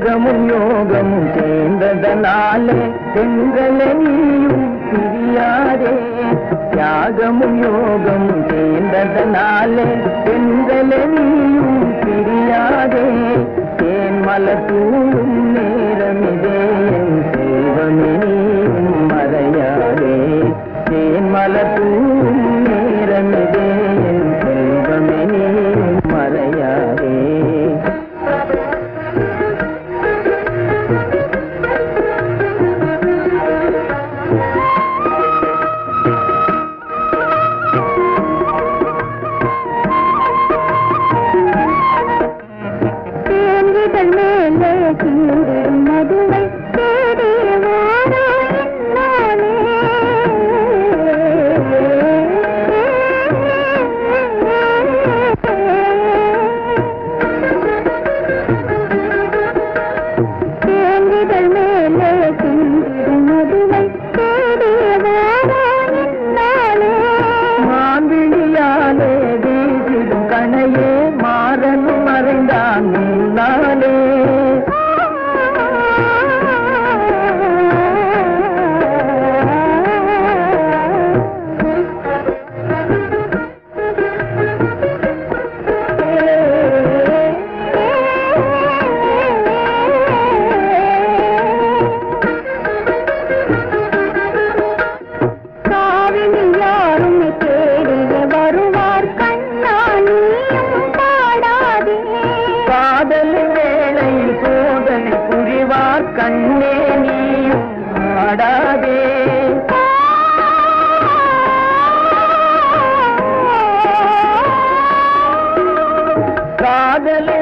தியாகமும் யோகமும் சேர்ந்ததனாலே செங்கலை நீயும் பிரியாதே. தியாகமும் யோகமும் சேர்ந்ததனாலே செங்கலை நீயும் பிரியாதே. தேன்மலத்தூ காதலே